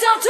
don't